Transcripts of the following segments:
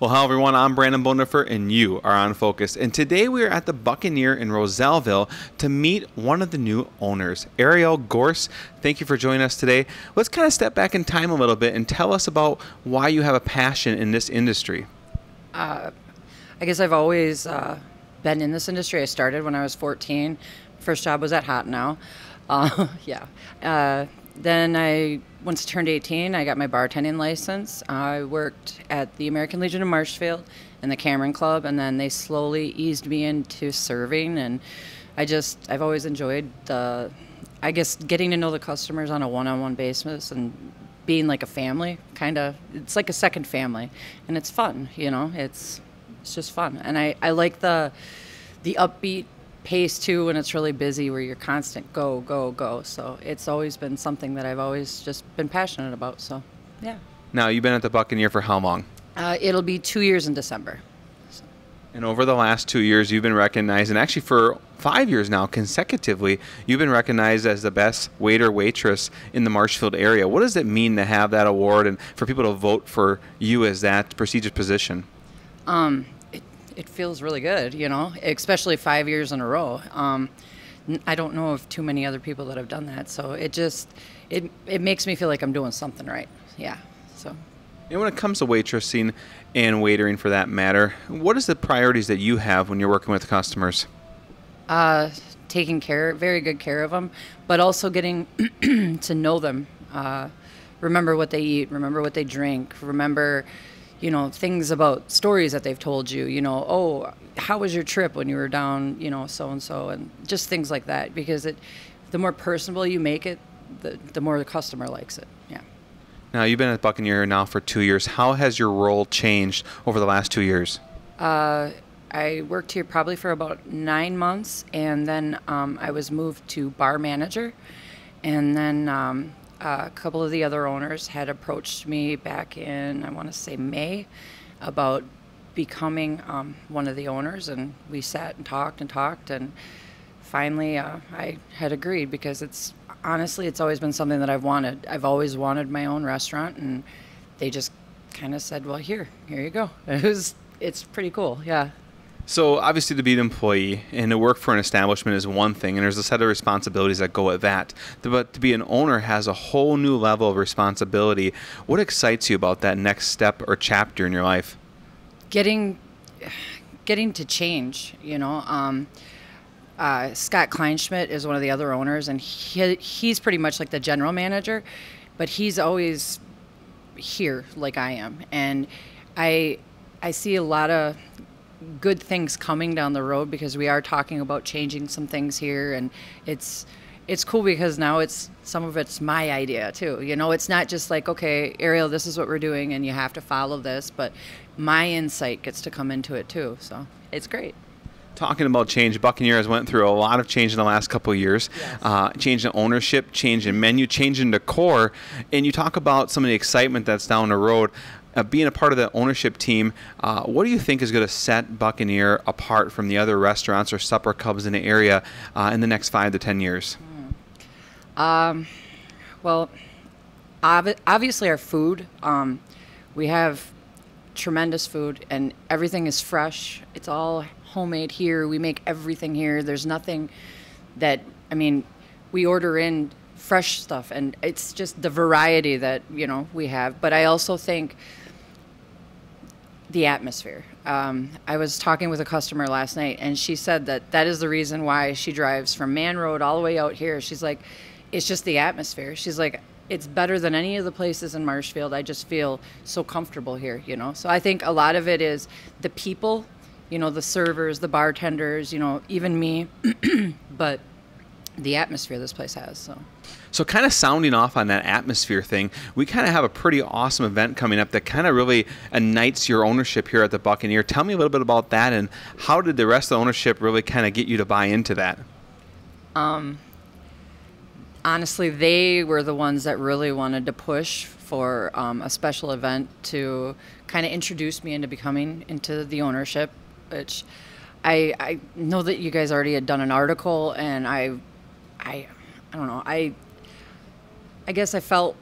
Well, hello everyone. I'm Branden Bodendorfer, and you are OnFocus. And today we are at the Buccaneer in Rozellville to meet one of the new owners, Ariel Gorst. Thank you for joining us today. Let's kind of step back in time a little bit and tell us about why you have a passion in this industry. Uh, I guess I've always uh, been in this industry. I started when I was 14. First job was at Hot Now. Uh, yeah. Uh, then I, once I turned 18, I got my bartending license. I worked at the American Legion of Marshfield and the Cameron Club, and then they slowly eased me into serving. And I just, I've always enjoyed the, I guess, getting to know the customers on a one-on-one basis and being like a family. Kind of, it's like a second family, and it's fun. You know, it's, it's just fun, and I, I like the, the upbeat pace too when it's really busy where you're constant go go go so it's always been something that i've always just been passionate about so yeah Now, you've been at the Buccaneer for how long? uh, it'll be two years in december And over the last two years, you've been recognized, and actually for five years now consecutively, you've been recognized as the best waiter waitress in the Marshfield area. What does it mean to have that award and for people to vote for you as that prestigious position? um, it, feels really good you know especially five years in a row um, i don't know of too many other people that have done that so it just it, it makes me feel like i'm doing something right yeah so And when it comes to waitressing and waitering for that matter, what is the priorities that you have when you're working with customers? uh, taking care, very good care of them, but also getting to know them. Uh, remember what they eat, remember what they drink, remember, you know, things about stories that they've told you. You know, oh, how was your trip when you were down, you know, so and so, and just things like that. Because it, the more personable you make it, the the more the customer likes it. Yeah. Now, you've been at Buccaneer now for two years. How has your role changed over the last two years? Uh, I worked here probably for about nine months, and then um, I was moved to bar manager. And then um, a couple of the other owners had approached me back in, I want to say May, about becoming um, one of the owners. And we sat and talked and talked, and finally uh, I had agreed because it's honestly, it's always been something that I've wanted. I've always wanted my own restaurant, and they just kind of said, "Well, here, here you go." It was, it's pretty cool, yeah. So, obviously, to be an employee and to work for an establishment is one thing, and there's a set of responsibilities that go with that. But to be an owner has a whole new level of responsibility. What excites you about that next step or chapter in your life? Getting, getting to change, you know. Um, uh, Scott Kleinschmidt is one of the other owners, and he, he's pretty much like the general manager, but he's always here like I am, and I I see a lot of good things coming down the road because we are talking about changing some things here, and it's it's cool because now it's some of it's my idea too. You know, it's not just like okay, Ariel, this is what we're doing, and you have to follow this, but my insight gets to come into it too. So it's great talking about change, Buccaneer has went through a lot of change in the last couple of years. Yes. Uh, change in ownership, change in menu, change in decor, and you talk about some of the excitement that's down the road. Uh, being a part of the ownership team, uh, what do you think is going to set Buccaneer apart from the other restaurants or supper clubs in the area uh, in the next five to ten years? Um, well, ob- obviously our food. Um, we have tremendous food, and everything is fresh. It's all homemade here. We make everything here. There's nothing that I mean, we order in fresh stuff, and it's just the variety that you know we have. But I also think the atmosphere. Um, I was talking with a customer last night, and she said that that is the reason why she drives from Man Road all the way out here. She's like, it's just the atmosphere. She's like, it's better than any of the places in Marshfield. I just feel so comfortable here, you know. So I think a lot of it is the people, you know, the servers, the bartenders, you know, even me, but the atmosphere this place has. So. So, kind of sounding off on that atmosphere thing, we kind of have a pretty awesome event coming up that kind of really ignites your ownership here at the Buccaneer. Tell me a little bit about that and how did the rest of the ownership really kind of get you to buy into that? Um, honestly, they were the ones that really wanted to push for um, a special event to kind of introduce me into becoming into the ownership, which I, I know that you guys already had done an article, and I, I, I don't know, I, I guess I felt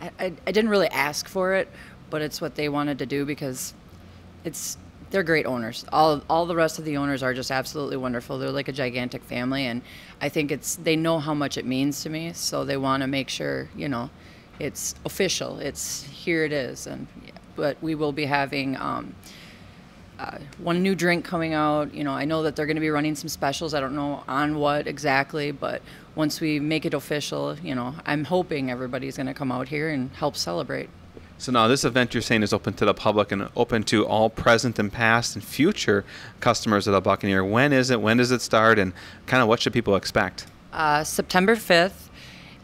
I, I, I didn't really ask for it, but it's what they wanted to do because it's they're great owners. All all the rest of the owners are just absolutely wonderful. They're like a gigantic family, and I think it's they know how much it means to me, so they want to make sure you know it's official. It's here it is, and but we will be having. Um, uh, one new drink coming out. You know, I know that they're going to be running some specials. I don't know on what exactly, but once we make it official, you know, I'm hoping everybody's going to come out here and help celebrate. So now this event you're saying is open to the public and open to all present and past and future customers of the Buccaneer. When is it? When does it start? And kind of what should people expect? Uh, September 5th,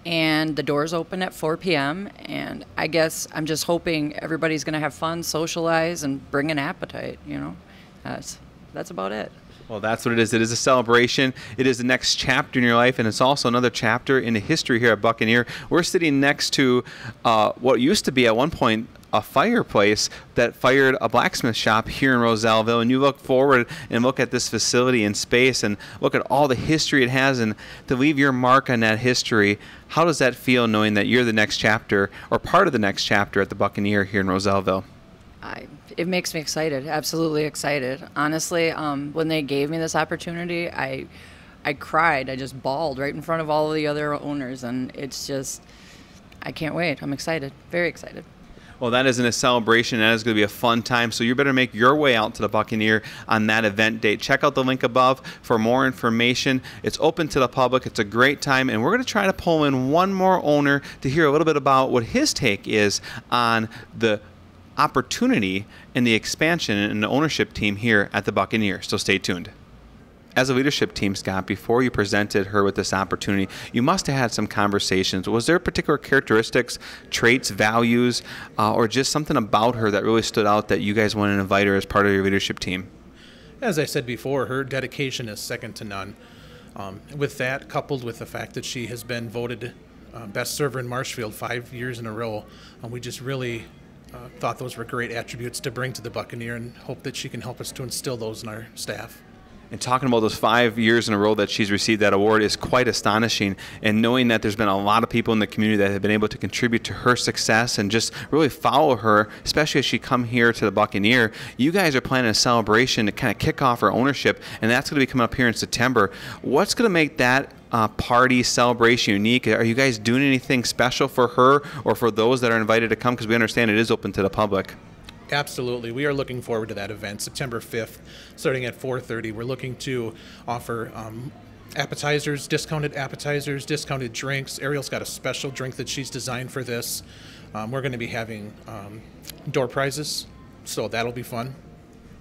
and the doors open at 4 p.m. And I guess I'm just hoping everybody's going to have fun, socialize, and bring an appetite. You know, that's that's about it. Well, that's what it is. It is a celebration. It is the next chapter in your life, and it's also another chapter in the history here at Buccaneer. We're sitting next to uh, what used to be at one point a fireplace that fired a blacksmith shop here in Rozellville. And you look forward and look at this facility in space and look at all the history it has, and to leave your mark on that history. How does that feel knowing that you're the next chapter or part of the next chapter at the Buccaneer here in Rozellville? I, it makes me excited, absolutely excited. Honestly, um, when they gave me this opportunity, I, I cried. I just bawled right in front of all of the other owners, and it's just, I can't wait. I'm excited, very excited. Well, that isn't a celebration. That is going to be a fun time. So you better make your way out to the Buccaneer on that event date. Check out the link above for more information. It's open to the public. It's a great time. And we're going to try to pull in one more owner to hear a little bit about what his take is on the opportunity and the expansion and the ownership team here at the Buccaneer. So stay tuned. As a leadership team, Scott, before you presented her with this opportunity, you must have had some conversations. Was there particular characteristics, traits, values, uh, or just something about her that really stood out that you guys wanted to invite her as part of your leadership team? As I said before, her dedication is second to none. Um, with that, coupled with the fact that she has been voted uh, best server in Marshfield five years in a row, uh, we just really uh, thought those were great attributes to bring to the Buccaneer and hope that she can help us to instill those in our staff. And talking about those five years in a row that she's received that award is quite astonishing. And knowing that there's been a lot of people in the community that have been able to contribute to her success and just really follow her, especially as she come here to the Buccaneer, you guys are planning a celebration to kind of kick off her ownership, and that's going to be coming up here in September. What's going to make that uh, party celebration unique? Are you guys doing anything special for her or for those that are invited to come? Because we understand it is open to the public. Absolutely. We are looking forward to that event, September 5th, starting at 4.30. We're looking to offer um, appetizers, discounted appetizers, discounted drinks. Ariel's got a special drink that she's designed for this. Um, we're going to be having um, door prizes, so that'll be fun.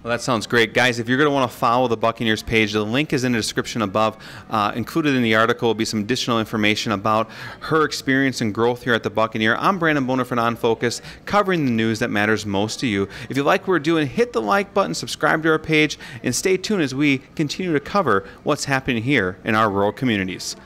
Well, that sounds great. Guys, if you're going to want to follow the Buccaneers page, the link is in the description above. Uh, included in the article will be some additional information about her experience and growth here at the Buccaneer. I'm Branden Boner for OnFocus, covering the news that matters most to you. If you like what we're doing, hit the like button, subscribe to our page, and stay tuned as we continue to cover what's happening here in our rural communities.